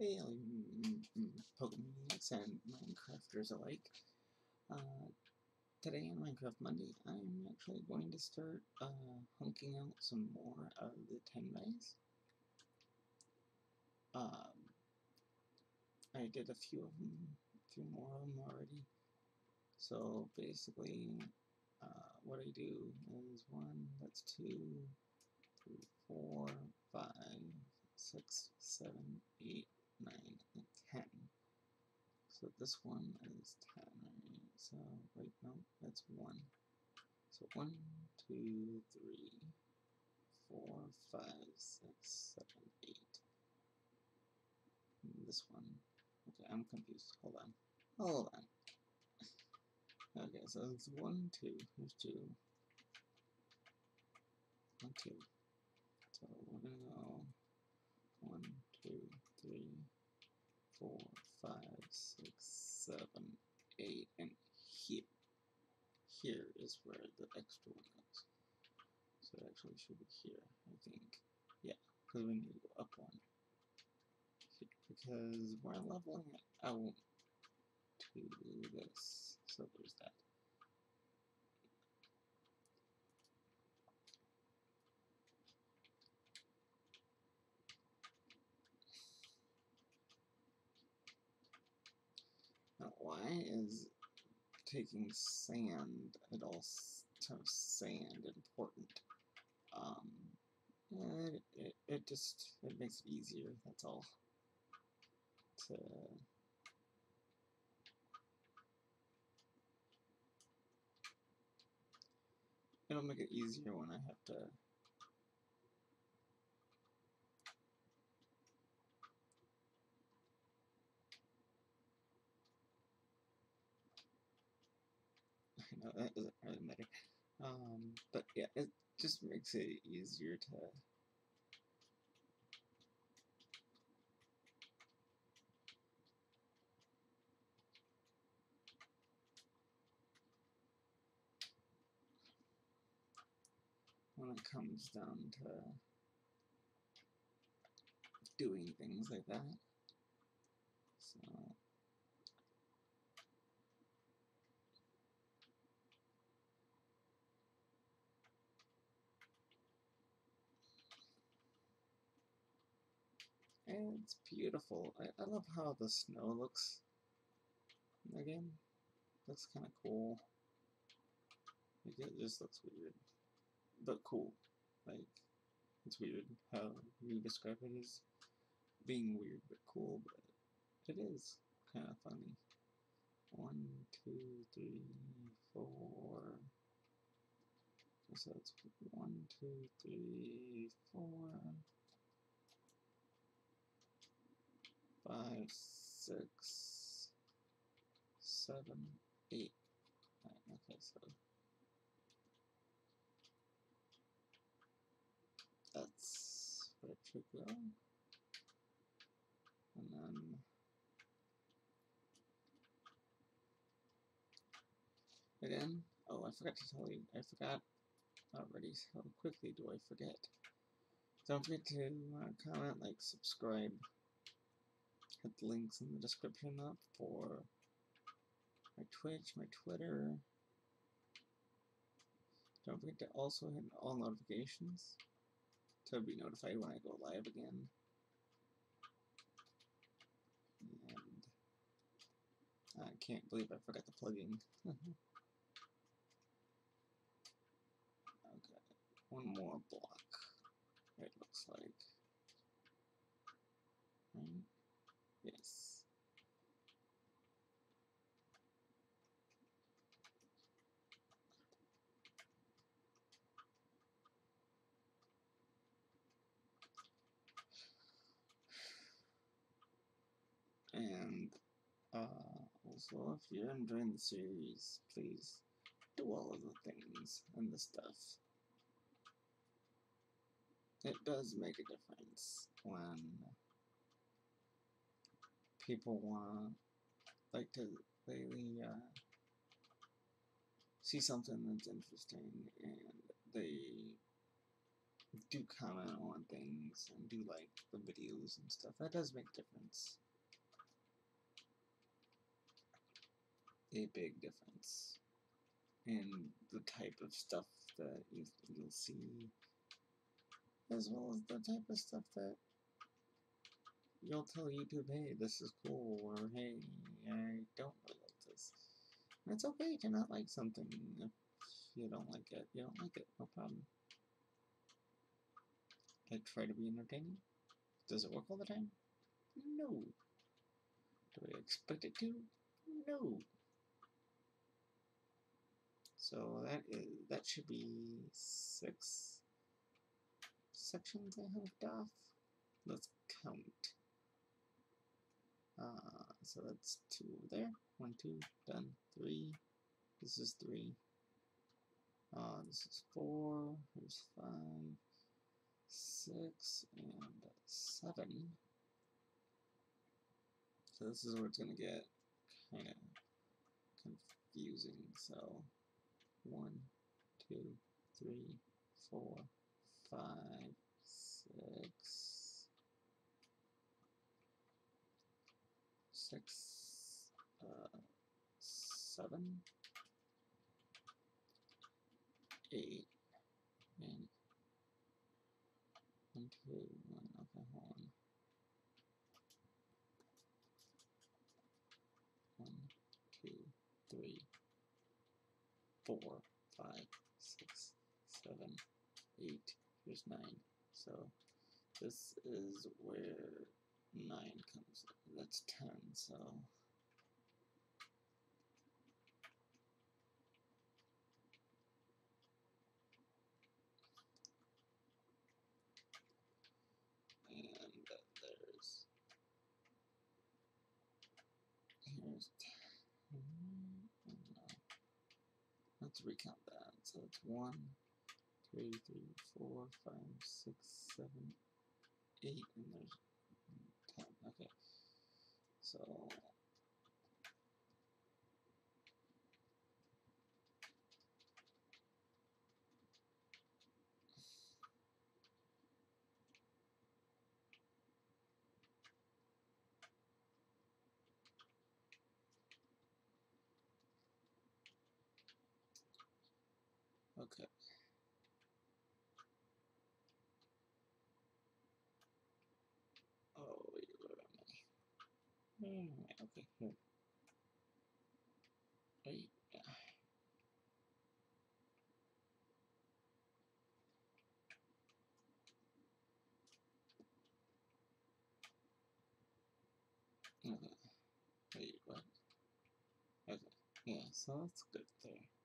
Hey, you mm, mm, Pokemaniacs and Minecrafters alike. Uh, today on Minecraft Monday, I'm actually going to start uh, hunking out some more of the Tenbais. Um, I did a few of them, a few more of them already. So basically, uh, what I do is one, that's two, three, four, five, six, seven, eight, 9, and 10. So this one is 10, right? So, wait, no, that's 1. So 1, 2, 3, 4, 5, 6, 7, 8. And this one. Okay, I'm confused. Hold on. Hold on. Okay, so it's 1, 2. Here's 2. 1, 2. So we're gonna go one, two, three, four, five, six, seven, eight, and here. Here is where the extra one goes. So it actually should be here, I think. Yeah, because we need to go up one. Because we're leveling out to this. So there's that. Why is taking sand at all to sand important? Um, it, it, it just it makes it easier. That's all. To it'll make it easier when I have to I know that doesn't really matter. Um, but yeah, it just makes it easier to when it comes down to doing things like that. So And it's beautiful. I, I love how the snow looks. Again, looks kind of cool. Like it just looks weird, but cool. Like it's weird how you describe it as being weird but cool, but it is kind of funny. One, two, three, four. So it's one, two, three, four. Five, six, seven, eight. Nine. Okay, so that's where it should go. And then again, oh, I forgot to tell you, I forgot already. How quickly do I forget? Don't forget to uh, comment, like, subscribe hit the links in the description up for my Twitch, my Twitter. Don't forget to also hit all notifications to be notified when I go live again. And I can't believe I forgot the plugging. okay, one more block, it looks like. Right? Yes. And uh, also, if you're enjoying the series, please do all of the things and the stuff. It does make a difference when people want to like to really uh, see something that's interesting and they do comment on things and do like the videos and stuff. That does make a difference. A big difference in the type of stuff that you, you'll see, as well as the type of stuff that you'll tell YouTube, hey, this is cool, or hey, I don't really like this. It's okay to not like something if you don't like it. You don't like it, no problem. I try to be entertaining. Does it work all the time? No. Do I expect it to? No. So that is that should be six sections I have off. Let's count. So that's two over there. One, two, done. Three. This is three. Uh, this is four. Here's five, six, and seven. So this is where it's gonna get kind of confusing. So one, two, three, four, five, six, six, uh, seven, eight, and one, two, one, okay, hold on. One, two, three, four, five, six, seven, eight. Here's nine. So this is where nine comes. That's ten. So and there's here's ten. No. Let's recount that. So it's one, two, three, four, five, six, seven, eight, and there's. So okay. Oh wait, where am I? Where am I? Okay, here. Wait. Okay. Wait, what? Okay. Yeah, so that's good there.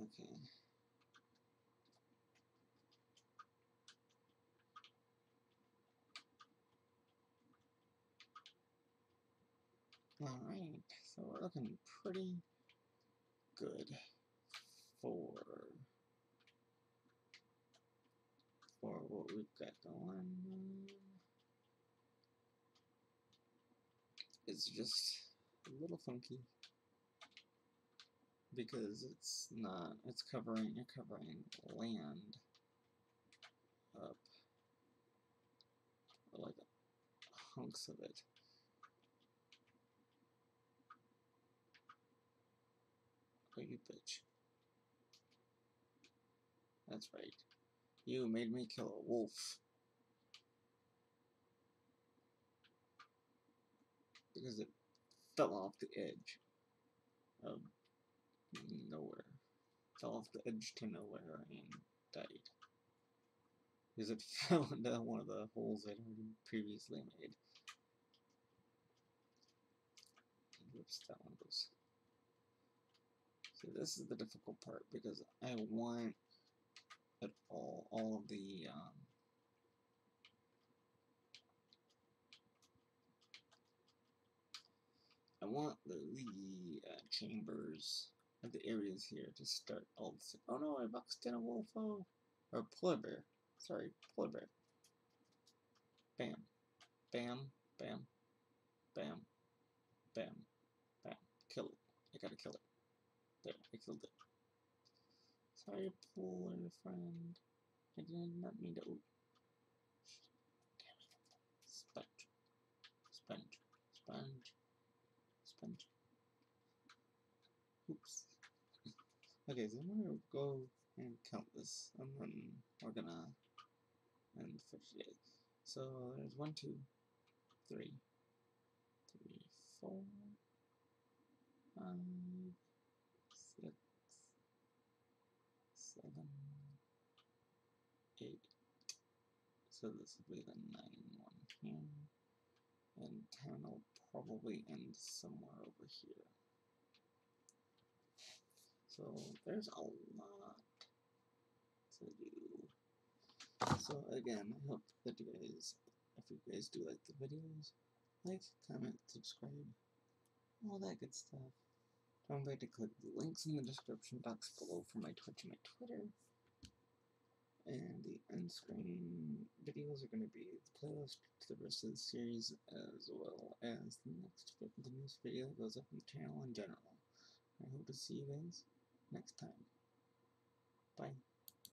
Okay. Alright, so we're looking pretty good for for what we've got going. It's just a little funky because it's not it's covering you're covering land up. Like hunks of it. Oh you bitch. That's right. You made me kill a wolf. Because it fell off the edge of nowhere. Fell off the edge to nowhere and died. Because it fell into one of the holes I'd already previously made. Whoops, that one goes. See, this is the difficult part because I want all, all of the, um, I want the, the chambers the areas here to start all this. Oh no, I boxed in a wolfo. Or polar bear. Sorry, polar bear. Bam. Bam. Bam. Bam. Bam. Bam. Kill it. I gotta kill it. There, I killed it. Sorry, polar friend. I did not mean to. Damn it. Sponge. Sponge. Sponge. Sponge. Oops. Okay, so I'm gonna go and count this, and then we're gonna end for today. So there's one, two, three, four, five, six, seven, eight. So this will be the nine one here, and ten will probably end somewhere over here. So there's a lot to do. So again, I hope that you guys, if you guys do like the videos, like, comment, subscribe, all that good stuff. Don't forget to click the links in the description box below for my Twitch and my Twitter. And the end screen videos are going to be the playlist to the rest of the series, as well as the next the news video that goes up on the channel in general. I hope to see you guys next time. Bye.